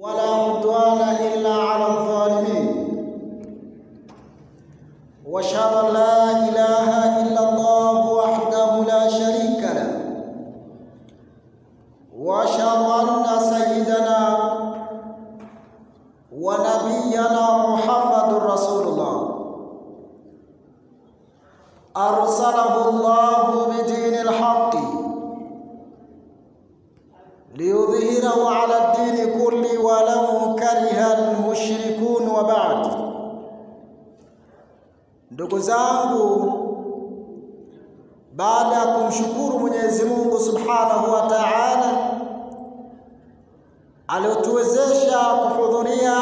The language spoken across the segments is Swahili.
ولا عدوان إلا على الظالمين. وأشهد أن لا إله Ndugu zangu, baada ya kumshukuru Mwenyezi Mungu Subhanahu wa Ta'ala aliotuwezesha kuhudhuria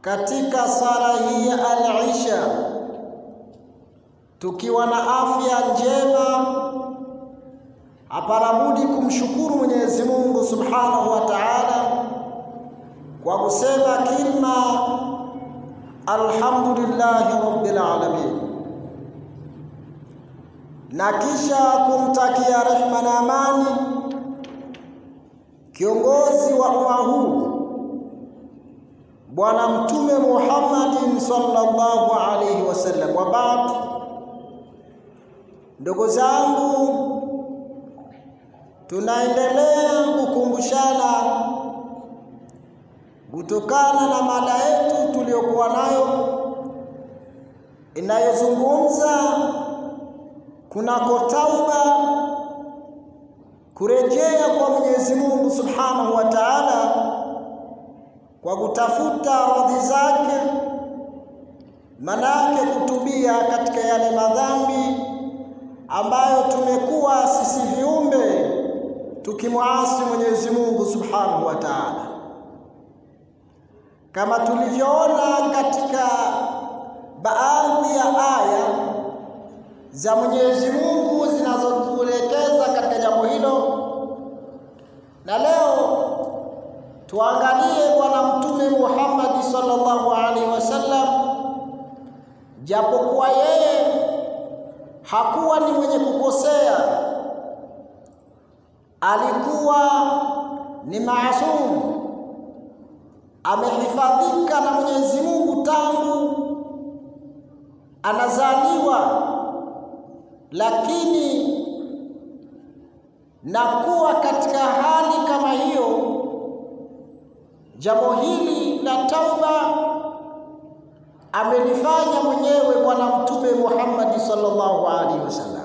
katika sala hii ya al-Isha tukiwa na afya njema, hapana budi kumshukuru Mwenyezi Mungu Subhanahu wa Ta'ala kwa kusema kilma alhamdulillahi rabbil alamin, na kisha kumtakia rehma na amani kiongozi wa umma huu Bwana Mtume Muhammadin sallallahu alaihi wasallam. Wa baadu, ndugu zangu, tunaendelea kukumbushana kutokana na mada yetu tuliyokuwa nayo inayozungumza kunako tauba, kurejea kwa Mwenyezi Mungu Subhanahu wa Ta'ala kwa kutafuta radhi zake, manake kutubia katika yale madhambi ambayo tumekuwa sisi viumbe tukimwasi Mwenyezi Mungu Subhanahu wa Ta'ala kama tulivyoona katika baadhi ya aya za Mwenyezi Mungu zinazotuelekeza katika jambo hilo, na leo tuangalie Bwana Mtume Muhammad sallallahu alaihi wasallam, japokuwa yeye hakuwa ni mwenye kukosea, alikuwa ni maasumu amehifadhika na Mwenyezi Mungu tangu anazaliwa, lakini na kuwa katika hali kama hiyo, jambo hili la tauba amelifanya mwenyewe Bwana Mtume Muhammad sallallahu alaihi wasallam.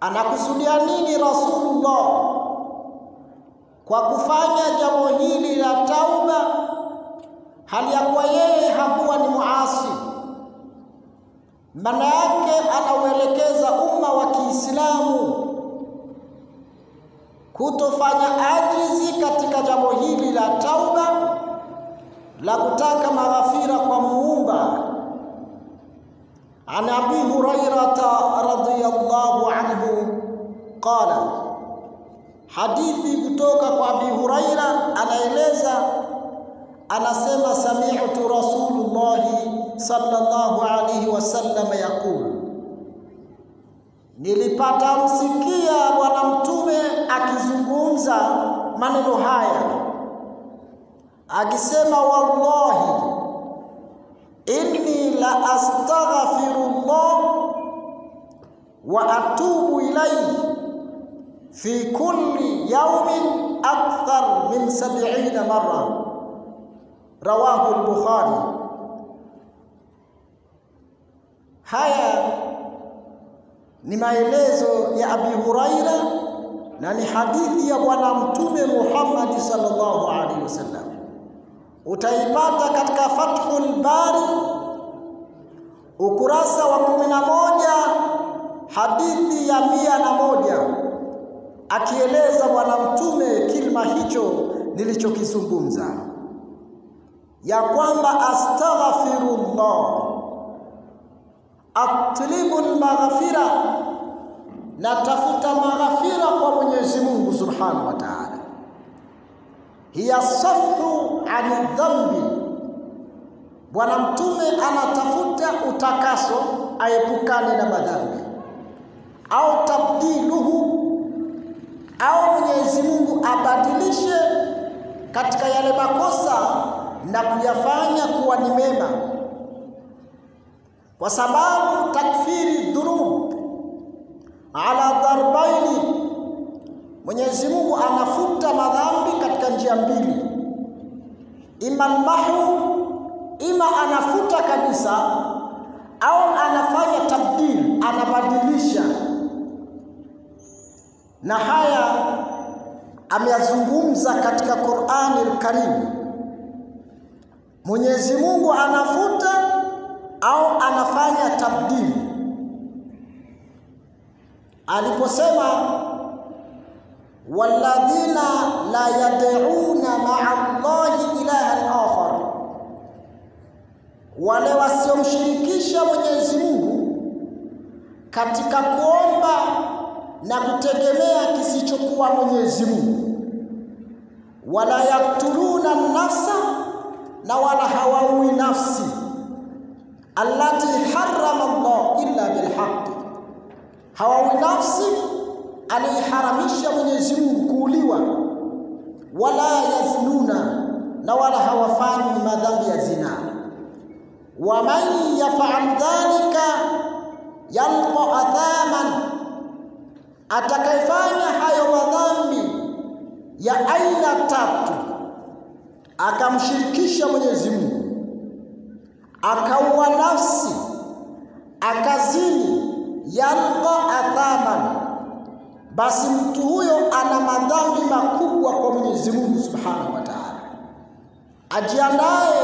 Anakusudia nini Rasulullah kwa kufanya jambo hili la tauba, hali ya kuwa yeye hakuwa ni muasi. Maana yake anauelekeza umma wa Kiislamu kutofanya ajizi katika jambo hili la tauba la kutaka maghfira kwa Muumba. An Abi Hurairata radhiyallahu anhu qala Hadithi kutoka kwa Abi Huraira anaeleza, anasema sami'tu Rasulullahi sallallahu alayhi wasallam yaqul, nilipata msikia Bwana Mtume akizungumza maneno haya akisema, wallahi inni la astaghfirullah wa atubu ilayhi fi kulli yawmin akthar min sab'ina marra rawahu al-Bukhari. Haya ni maelezo ya Abi Huraira na ni hadithi ya Bwana Mtume Muhammad sallallahu alaihi wasallam. Utaipata katika Fathul Bari ukurasa wa kumi na moja hadithi ya mia na moja akieleza Bwana Mtume kilima hicho nilichokizungumza, ya kwamba astaghfirullah, atlibu lmaghfira, natafuta maghfira kwa Mwenyezi Mungu subhanahu wa taala. Hiya safhu ani dhambi, Bwana Mtume anatafuta utakaso, aepukane na madhambi au tabdiluhu au Mwenyezi Mungu abadilishe katika yale makosa na kuyafanya kuwa ni mema, kwa sababu takfiri dhurub ala darbaini, Mwenyezi Mungu anafuta madhambi katika njia mbili, ima almahu, ima anafuta kabisa, au anafanya tabdil, anabadilisha. Na haya ameyazungumza katika Qur'ani al-Karim. Mwenyezi Mungu anafuta au anafanya tabdili aliposema walladhina la yad'una ma'a Allahi ilahan akhar, wale wasiomshirikisha Mwenyezi Mungu katika kuomba na kutegemea kisichokuwa Mwenyezi Mungu, wala yaktuluna nafsa, na wala hawaui nafsi allati harrama Allah illa bilhaqi, hawaui nafsi aliiharamisha Mwenyezi Mungu kuuliwa, wala yaznuna, na wala hawafanyi madhambi ya zina. Waman yaf'al dhalika yalqa athaman, atakayefanya hayo madhambi ya aina tatu, akamshirikisha Mwenyezi Mungu, akaua nafsi, akazini, yalqa athaman basi mtu huyo ana madhambi makubwa kwa Mwenyezi Mungu Subhanahu wa Ta'ala. Ajiandae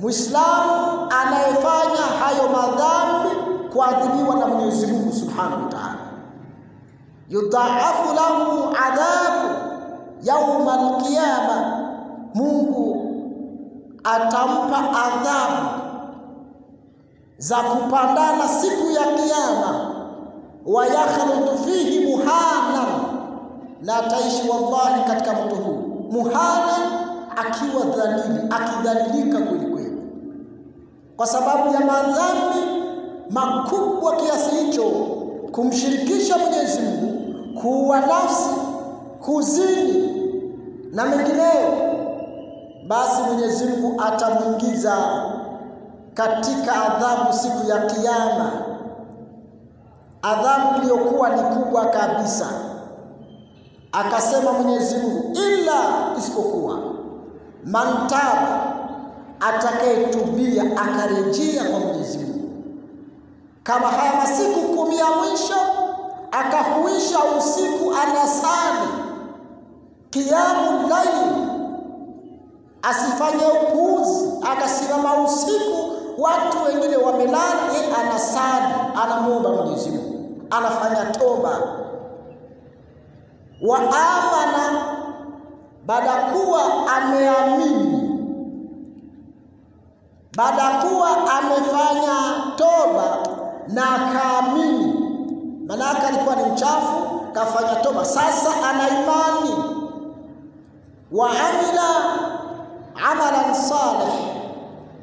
Muislamu anayefanya hayo madhambi kuadhibiwa na Mwenyezi Mungu Subhanahu wa Ta'ala. Yudhaafu lahu adhabu yauma alqiyama, Mungu atampa adhabu za kupandana siku ya Kiyama. Wa yakhludu fihi muhanan, na ataishi wallahi katika moto huu. Muhanan, akiwa dhalili, akidhalilika kweli kweli, kwa sababu ya madhambi makubwa kiasi hicho, kumshirikisha Mwenyezi Mungu, kuua nafsi, kuzini na mengineyo, basi Mwenyezi Mungu atamwingiza katika adhabu siku ya Kiyama. Adhabu iliyokuwa ni kubwa kabisa. Akasema Mwenyezi Mungu, ila isipokuwa mantaba, atakayetubia akarejea kwa Mwenyezi Mungu, kama haya masiku kumi ya mwisho, akahuisha usiku, anasali kiamu laili, asifanye upuuzi, akasimama usiku watu wengine wamelala, yeye anasali, anamwomba Mwenyezi Mungu, anafanya toba. Wa amana, baada kuwa ameamini, baada kuwa amefanya toba na akaamini, maanake alikuwa ni mchafu, kafanya toba, sasa ana imani. Wa amila amalan salih.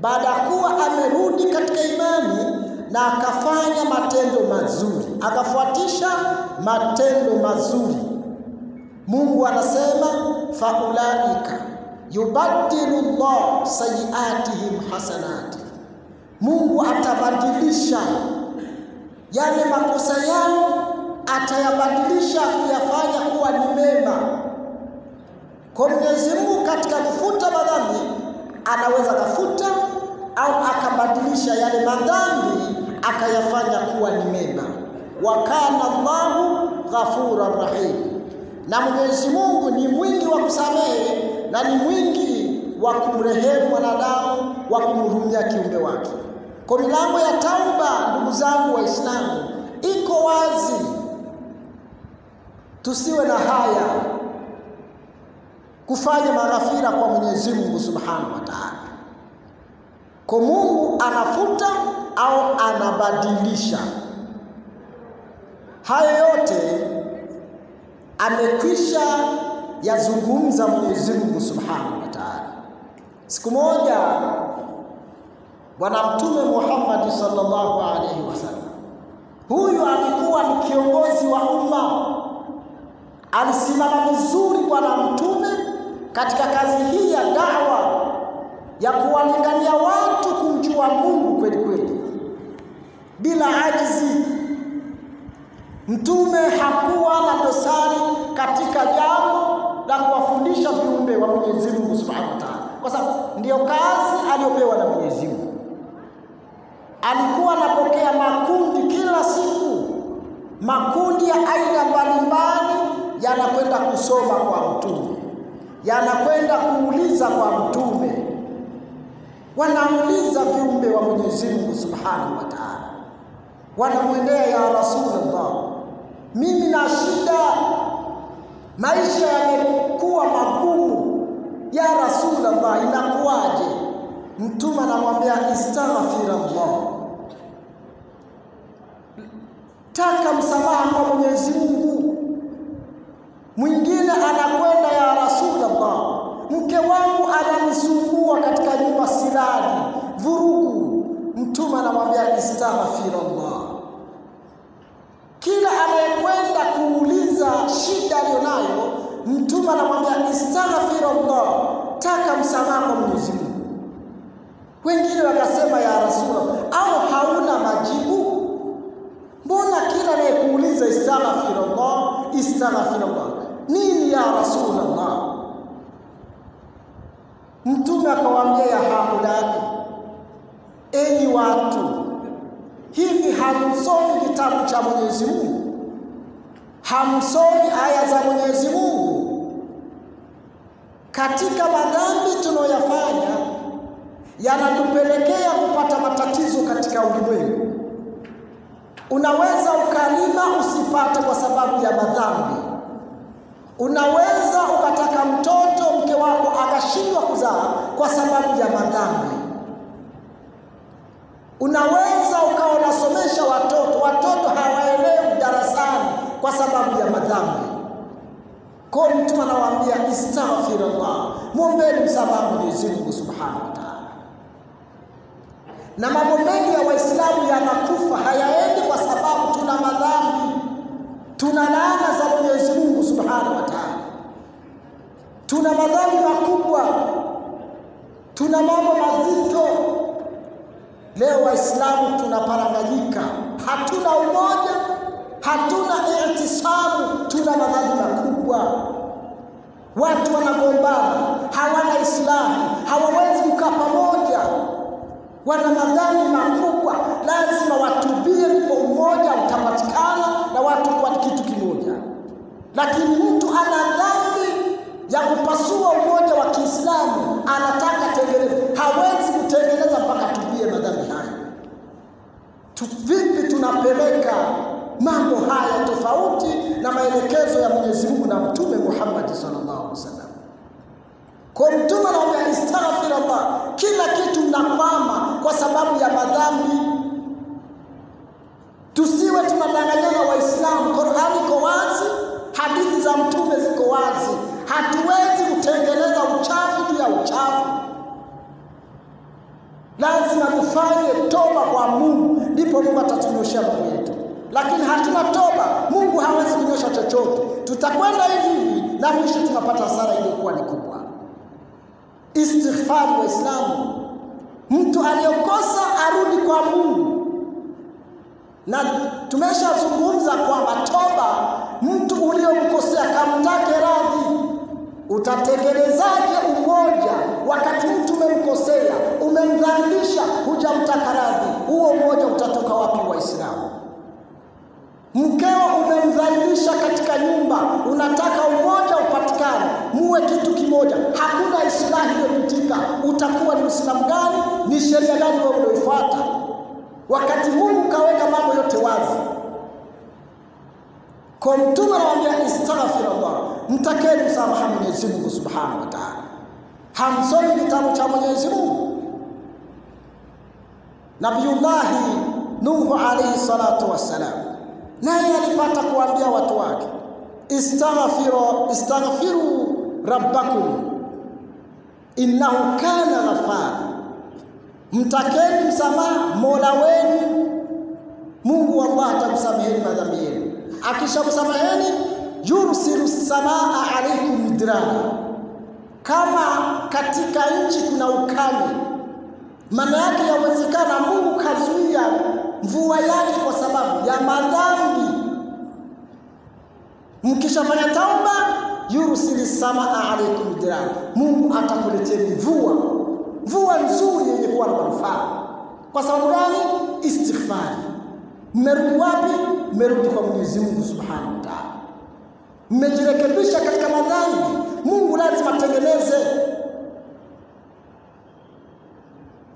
Baada ya kuwa amerudi katika imani na akafanya matendo mazuri, akafuatisha matendo mazuri, Mungu anasema faulaika yubaddilu llah sayiatihim hasanati, Mungu atabadilisha yale makosa yao, atayabadilisha kuyafanya kuwa ni mema. Kwa Mwenyezi Mungu katika kufuta madhambi anaweza kafuta au akabadilisha yale madhambi akayafanya kuwa ni mema. Wa kana Allahu ghafura rahim, na Mwenyezi Mungu ni mwingi wa kusamehe na ni mwingi wa kumrehemu mwanadamu, wa kumhurumia kiumbe wake. Kwa milango ya tauba, ndugu zangu Waislamu, iko wazi, tusiwe na haya kufanya maghafira kwa Mwenyezi Mungu Subhanahu wa Ta'ala. Kwa Mungu anafuta au anabadilisha. Hayo yote amekwisha yazungumza Mwenyezi Mungu Subhanahu wa Ta'ala. Siku moja Bwana Mtume Muhammad sallallahu alaihi wasallam, huyu alikuwa ni kiongozi wa umma, alisimama vizuri Bwana Mtume katika kazi hii ya da'wa ya kuwalingania watu kumjua Mungu kweli kweli bila ajizi. Mtume hakuwa na dosari katika jambo la kuwafundisha viumbe wa Mwenyezi Mungu Subhanahu wa Ta'ala, kwa sababu ndiyo kazi aliyopewa na Mwenyezi Mungu. Alikuwa anapokea makundi kila siku, makundi ya aina mbalimbali yanakwenda kusoma kwa mtume, yanakwenda kuuliza kwa mtume, wanauliza viumbe wa Mwenyezi Mungu Subhanahu wa Ta'ala, wanamwendea ya Rasulullah, mimi na shida, maisha yamekuwa magumu, ya Rasulullah, inakuwaje? Mtume anamwambia istaghfirullah, taka msamaha kwa Mwenyezi Mungu. Mwingine anakwenda ya Rasulullah, mke wangu ananisumbua katika nyumba, silali, vurugu. Mtume anamwambia istaghfirullah. Kila anayekwenda kuuliza shida aliyonayo, Mtume anamwambia istaghfirullah, taka msamaha kwa Mwenyezi Mungu. Wengine wakasema ya Rasulullah, au hauna majibu? Mbona kila anayekuuliza istaghfirullah, istaghfirullah nini ya Rasulullah? Mtume akawaambia ya haulani, enyi watu, hivi hamsomi kitabu cha Mwenyezi Mungu? Hamsomi aya za Mwenyezi Mungu? Katika madhambi tunayoyafanya yanatupelekea kupata matatizo katika ulimwengu. Unaweza ukalima usipate kwa sababu ya madhambi. Unaweza ukataka mtoto mke wako akashindwa kuzaa kwa sababu ya madhambi. Unaweza ukawa unasomesha watoto, watoto hawaelewi darasani kwa sababu ya madhambi. Kwa mtu anawaambia istaghfirullah, mwombeni msamaha Mwenyezi Mungu Subhanahu. Na mambo mengi ya Waislamu yanakufa hayaendi kwa sababu tuna madhambi, tuna laana za Mwenyezi Mungu Subhanahu wa Ta'ala, tuna madhambi makubwa, tuna mambo mazito. Leo Waislamu tunaparanganyika, hatuna umoja, hatuna itisamu, tuna madhambi makubwa. Watu wanagombana, hawana Islamu, hawawezi kukaa pamoja, wana madhambi makubwa. Lazima watubie, ndipo umoja utapatikana na watu kwa kitu kimoja. Lakini mtu ana dhambi ya kupasua umoja wa Kiislamu, anataka tengeneza, hawezi kutengeneza mpaka tubie madhambi hayo. Vipi tunapeleka mambo haya tofauti na maelekezo ya Mwenyezi Mungu na Mtume Muhammad sallallahu alaihi wasallam? Kwa Mtume anaambia istaghfirullah, kila kitu mnakwama kwa sababu ya madhambi. Tusiwe tunadanganyana Waislamu. Qur'ani iko wazi, hadithi za Mtume ziko wazi. Hatuwezi kutengeneza uchafu juu ya uchafu. Lazima tufanye toba kwa Mungu, ndipo Mungu atatunyoshea mambo yetu. Lakini hatuna toba, Mungu hawezi kunyosha chochote. Tutakwenda hivi hivi na mwisho tunapata hasara iliyokuwa ni kubwa. Istighfari Waislamu, mtu aliyokosa arudi kwa Mungu, na tumeshazungumza kwamba toba, mtu uliyomkosea kamtake radhi. Utatekelezaje umoja wakati mtu umemkosea, umemdhalilisha, hujamtaka radhi? Huo umoja utatoka wapi, Waislamu? Mkeo umemdhalilisha katika nyumba, unataka umoja upatikane, muwe kitu kimoja, hakuna islahi iliyopitika. Utakuwa ni Uislamu gani? Ni sheria gani wewe unaoifuata, wakati Mungu kaweka mambo yote wazi? Kwa Mtume anawaambia istaghfirullah, mtakeni msamaha Mwenyezi Mungu Subhanahu wa Ta'ala. Hamsomi kitabu cha Mwenyezi Mungu? Nabiyullahi Nuhu alayhi salatu wassalam naye alipata kuambia watu wake istaghfiru istaghfiru rabbakum innahu kana ghafara, mtakeni msamaha mola wenu. Mungu Allah atamsameheni madhambi yenu, akisha akishamsameheni yursilu samaa alaikum midrara, Kama katika nchi kuna ukame, maana yake yawezekana Mungu kazuia mvua yake kwa sababu ya madhambi. Mkishafanya tauba, yursili samaa alaikum dira, Mungu atakuletea mvua, mvua nzuri yenye kuwa na manufaa. Kwa sababu gani? Istighfari. Mmerudi wapi? Mmerudi kwa Mwenyezi Mungu subhanahu wa taala, mmejirekebisha katika madhambi. Mungu lazima atengeneze.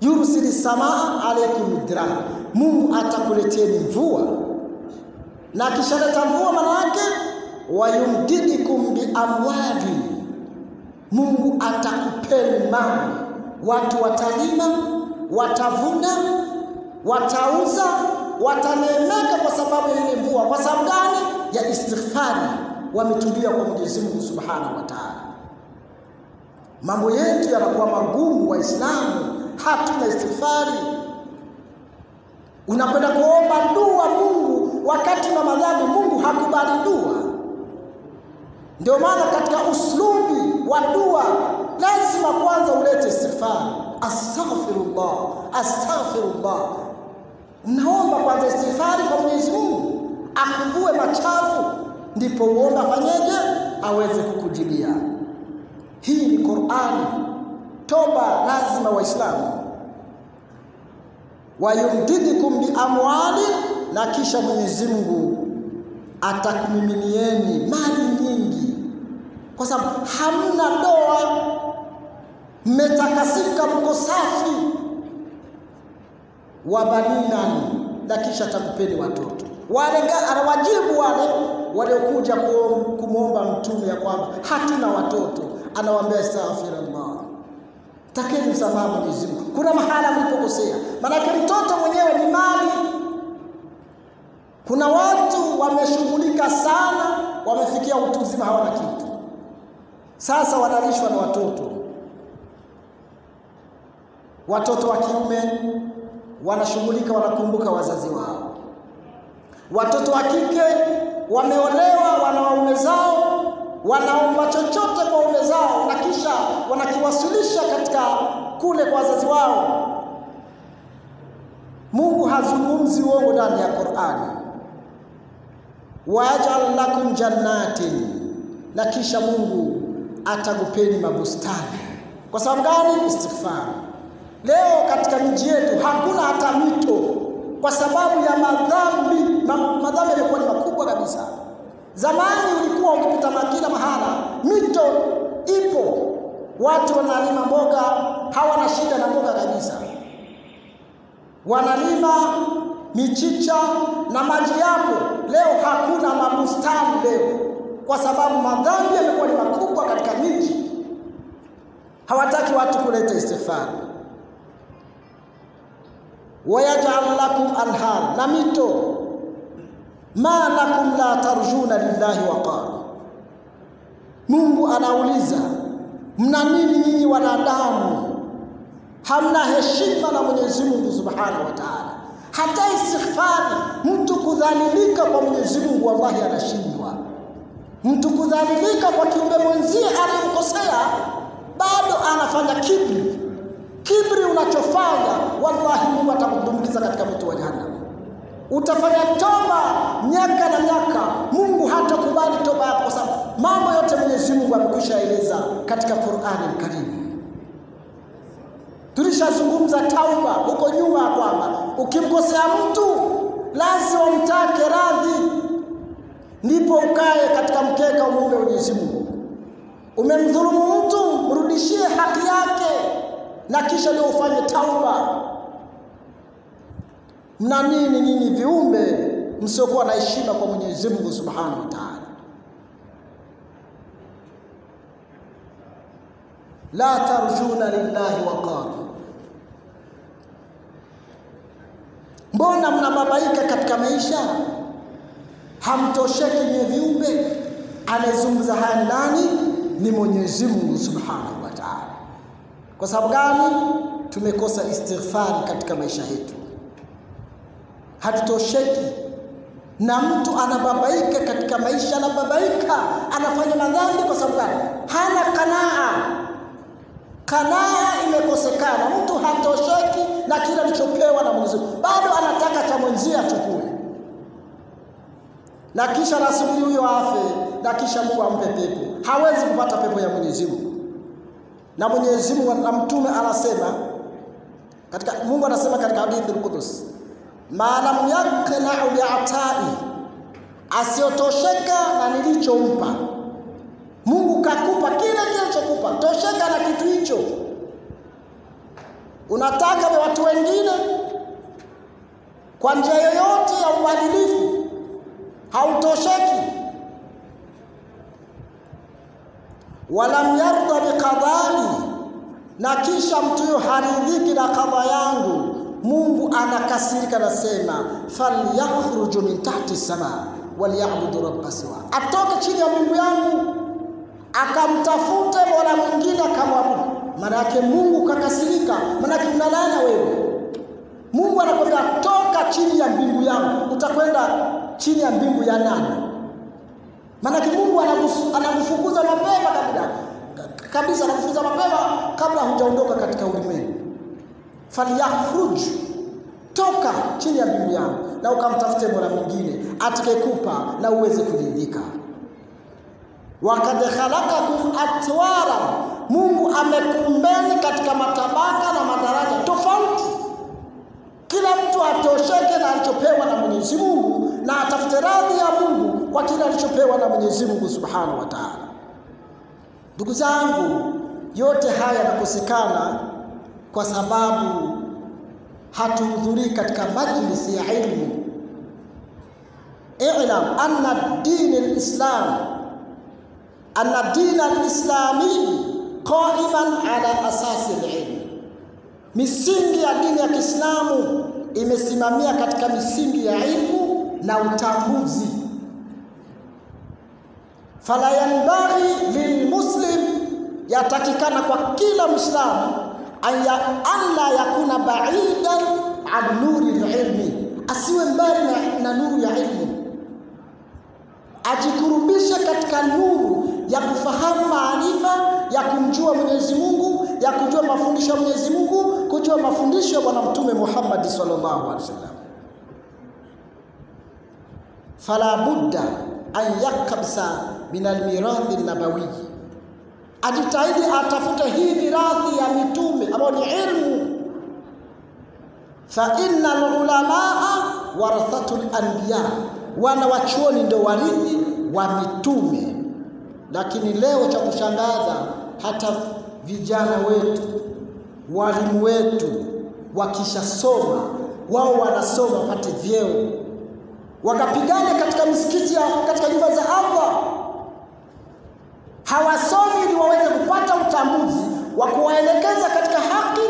Yursili samaa alaikum midrara, Mungu atakuleteni mvua, na kisha akishaleta mvua maana yake wayumdidikum biamwali, Mungu atakupeni mali. Watu watalima, watavuna, watauza, wataneemeka kwa sababu ile mvua. Kwa sababu gani? Ya istighfari, wametubia kwa Mwenyezi Mungu Subhanahu wa Ta'ala. Mambo yetu yanakuwa magumu, Waislamu hatuna istighfari. Unakwenda kuomba dua Mungu wakati na madhambi, Mungu hakubali dua. Ndio maana katika uslubi wa dua lazima kwanza ulete istighfari, astaghfirullah, astaghfirullah. Unaomba kwanza istighfari kwa Mwenyezi Mungu akuvue machafu, ndipo uombe afanyeje, aweze kukujibia. Hii ni Qur'ani. Toba lazima Waislamu wayumdidikum biamwali, na kisha Mwenyezi Mungu atakumiminieni mali nyingi, kwa sababu hamna doa, mmetakasika, mko safi. Wabaninani, na kisha atakupeni watoto wale. Anawajibu wale waliokuja kumwomba Mtume ya kwamba hatuna watoto, anawaambia astaghfirullah, takeni msamaha Mwenyezi Mungu, kuna mahala mlipokosea, maanake mtoto mwenyewe ni mali kuna watu wameshughulika sana, wamefikia utu uzima, hawana kitu. Sasa wanalishwa na watoto. Watoto wa kiume wanashughulika, wanakumbuka wazazi wao. Watoto wa kike wameolewa, wana waume zao, wanaomba chochote kwa waume zao, na kisha wanakiwasilisha katika kule kwa wazazi wao. Mungu hazungumzi uongo ndani ya Qur'ani wajal lakum jannatin, na kisha Mungu atakupeni mabustani. Kwa sababu gani? Istighfar. Leo katika miji yetu hakuna hata mito kwa sababu ya madhambi. Madhambi yamekuwa ni makubwa kabisa. Zamani ulikuwa ukipita makila mahala mito ipo, watu wanalima mboga, hawana shida na mboga kabisa, wanalima michicha na maji yapo. Leo hakuna mabustani leo, kwa sababu madhambi yamekuwa ni makubwa katika miji. Hawataki watu kuleta istifari wayaj'al lakum anhar, na mito. ma lakum la tarjuna lillahi waqara. Mungu anauliza mna nini nyinyi wanadamu, hamna heshima na Mwenyezi Mungu subhanahu wa ta'ala hata istighfari, mtu kudhalilika kwa Mwenyezi Mungu, wallahi anashindwa. Mtu kudhalilika kwa kiumbe mwenzie aliyemkosea, bado anafanya kibri. Kibri unachofanya, wallahi Mungu atakudumbukiza katika moto wa Jahannam. Utafanya toba miaka na miaka, Mungu hata hatakubali toba yako, kwa sababu mambo yote Mwenyezi Mungu amekwisha eleza katika Qur'ani Karimu. Tulishazungumza tauba huko nyuma kwamba ukimkosea mtu lazima umtake radhi, ndipo ukae katika mkeka umuombe Mwenyezi Mungu. Umemdhulumu mtu, mrudishie haki yake, na kisha ndio ufanye tauba. Mna nini nini viumbe msiokuwa na heshima kwa Mwenyezi Mungu Subhanahu wa Ta'ala? la tarjuna lillahi waqara Mbona mnababaika katika maisha? Hamtosheki nye viumbe? Anayezungumza haya nani? Ni Mwenyezi Mungu Subhanahu wa Ta'ala. Kwa sababu gani? Tumekosa istighfari katika maisha yetu, hatutosheki na mtu anababaika katika maisha, anababaika, anafanya madhambi kwa sababu gani? Hana kanaa, kanaa imekosekana. Mtu hatosheki na kile alichopewa na Mwenyezi Mungu, bado anataka cha mwenzie achukue, na kisha nasubiri huyo afe, na kisha Mungu ampe pepo. Hawezi kupata pepo ya Mwenyezi Mungu. Na Mwenyezi Mungu na Mtume anasema katika, Mungu anasema katika hadithi al-Qudus, ma yaknau bi'atai, asiyotosheka na nilichompa. Mungu kakupa kile kilichokupa, tosheka na kitu hicho. Unataka vya watu wengine? Kwa njia yoyote ya uadilifu, hautosheki. Walam yarda biqadai, na kisha mtu huyo haridhiki na kadha yangu, Mungu anasema nasema falyakhruju min tahti sama waliyabudu rabba siwa, atoke chini ya Mungu yangu akamtafute bora mwingine akamwabudu. Maana yake Mungu kakasirika, maana yake unalana wewe. Mungu anakwambia toka chini ya mbingu yangu, utakwenda chini ya mbingu ya nani? Maana yake Mungu anakufukuza mapema kabla kabisa, anakufukuza mapema kabla hujaondoka katika ulimwengu. Falyakhruj, toka chini ya mbingu yangu na ukamtafute mola mwingine atakayekupa na uweze kuridhika wakad khalaqakum atwara, Mungu amekumbeni katika matabaka na madaraja tofauti. Kila mtu atosheke na alichopewa na Mwenyezi Mungu na atafute radhi ya Mungu kwa kile alichopewa na Mwenyezi Mungu Subhanahu wa Ta'ala. Ndugu zangu, yote haya yanakosekana kwa sababu hatuhudhurii katika majlisi ya ilmu. I'lam anna dini lislam anna dina alislami qaiman ala asasi alilm, misingi ya dini ya Kiislamu imesimamia katika misingi ya ilmu na utambuzi. Fala yanbaghi lilmuslim, yatakikana kwa kila Muislamu an la yakuna baidan an nuri lilmi, asiwe mbali na, na nuru ya ilmu. Ajikurubishe katika nuru ya kufahamu maarifa ya kumjua Mwenyezi Mungu, ya kujua mafundisho ya Mwenyezi Mungu, kujua mafundisho ya Bwana Mtume Muhammad sallallahu alaihi wasallam. Fala budda an yakabsa min almirathi nabawi, ajitahidi atafute hii mirathi ya mitume ambayo ni ilmu. Fa inna lulamaa warathatul anbiya wana wachuoni ndio warithi wa mitume. Lakini leo cha kushangaza, hata vijana wetu, walimu wetu wakishasoma, wao wanasoma wapate vyeo, wakapigana katika misikiti katika nyumba za Allah. Hawasomi ili waweze kupata utambuzi wa kuwaelekeza katika haki,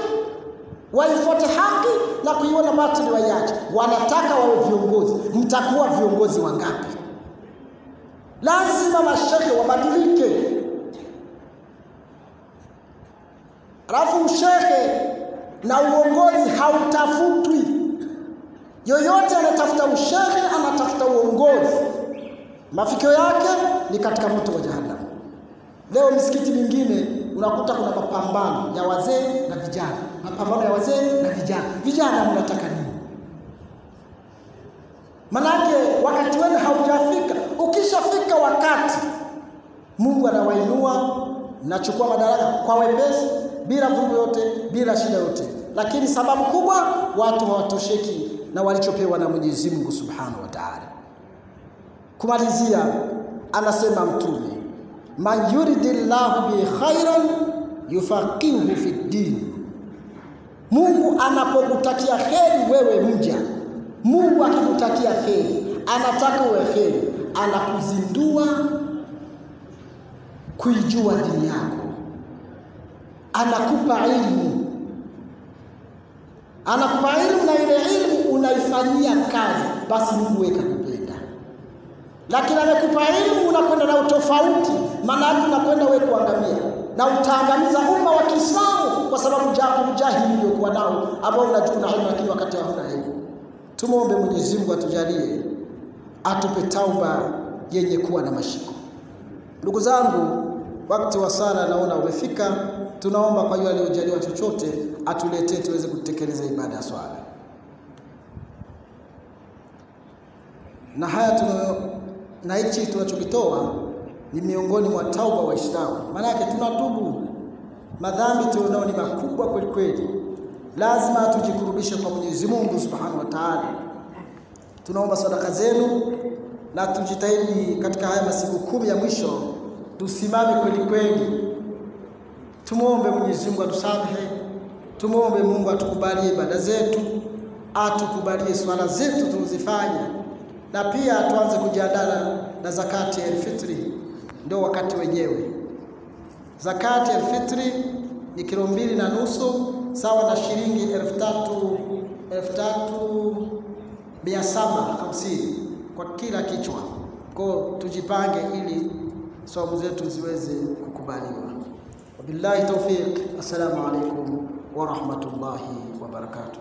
waifuate haki na kuiona batili waiache. Wanataka wawe viongozi. Mtakuwa viongozi wangapi? Lazima mashehe wabadilike. Alafu ushehe na uongozi hautafutwi. Yoyote anatafuta ushehe, anatafuta uongozi, mafikio yake ni katika moto wa. Leo misikiti mingine unakuta kuna mapambano ya wazee na vijana, mapambano ya wazee na vijana. Vijana mnataka nini? Manake wakati wenu haujafika. Ukishafika wakati, Mungu anawainua, nachukua madaraka kwa wepesi, bila vurugu yote, bila shida yote. Lakini sababu kubwa, watu hawatosheki na walichopewa na Mwenyezi Mungu Subhanahu wa Ta'ala. Kumalizia, anasema Mtume, man yuridillahu bi khairan yufaqihu fi dini, Mungu anapokutakia kheri wewe mja. Mungu akikutakia kheri, anataka uwe kheri, anakuzindua kuijua dini yako, anakupa ilmu, anakupa ilmu na ile ilmu unaifanyia kazi, basi Mungu weka. Lakini amekupa elimu, unakwenda na utofauti, maana yake unakwenda wewe kuangamia na utaangamiza umma wa Kiislamu kwa sababu ujahili uliokuwa nao ambao unajua una ilmu, lakini wakati hauna elimu. Tumwombe Mwenyezi Mungu atujalie, atupe tauba yenye kuwa na mashiko. Ndugu zangu, wakati wa sala naona umefika. Tunaomba kwa yule aliyojaliwa chochote atuletee tuweze kutekeleza ibada ya swala. Na haya tunayo na hichi tunachokitoa ni miongoni mwa tauba Waislamu, yake tunatubu. Madhambi tulionao ni makubwa kweli kweli, lazima tujikurubishe kwa Mwenyezi Mungu Subhanahu wa Ta'ala. Tunaomba sadaka zenu na tujitahidi katika haya masiku kumi ya mwisho tusimame kweli kweli, tumwombe Mwenyezi Mungu atusamehe, tumwombe Mungu atukubalie ibada zetu, atukubalie swala zetu tulizofanya, na pia tuanze kujiandaa na zakati ya fitri, Ndio wakati wenyewe. Zakati ya fitri ni kilo mbili na nusu sawa na shilingi elfu tatu elfu tatu mia saba hamsini kwa kila kichwa. Kwa tujipange ili sababu zetu ziweze kukubaliwa. Wabillahi tawfiq. Assalamu alaikum wa rahmatullahi wa barakatuh.